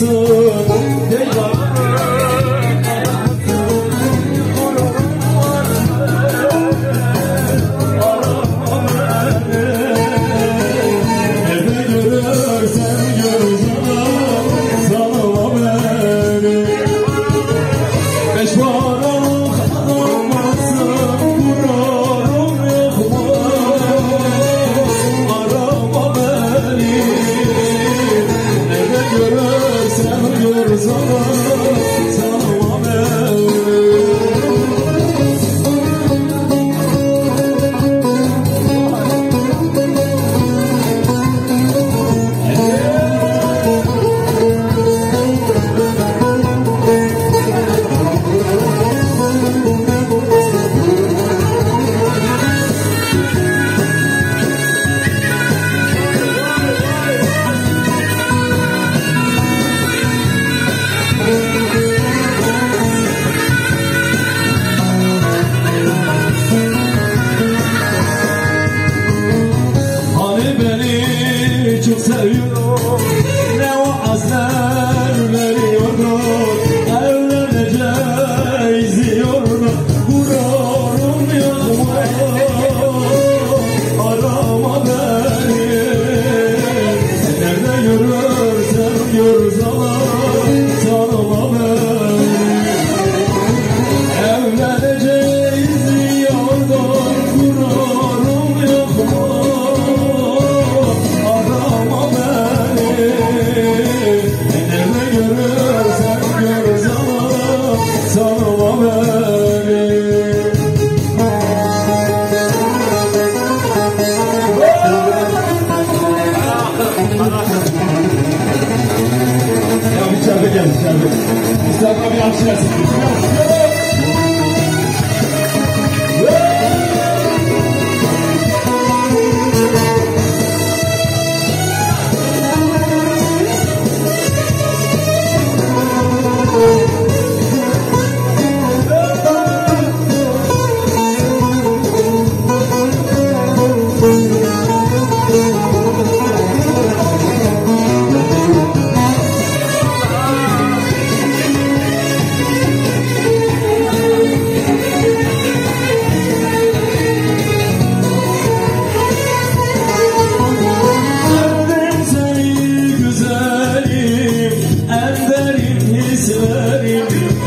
xưa.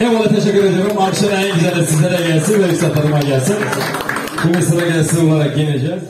Eyvallah teşekkür ediyorum. Akşam en güzel sizlere gelsin ve yükseltanıma gelsin. Şimdi sıra gelsin olarak yeneceğiz.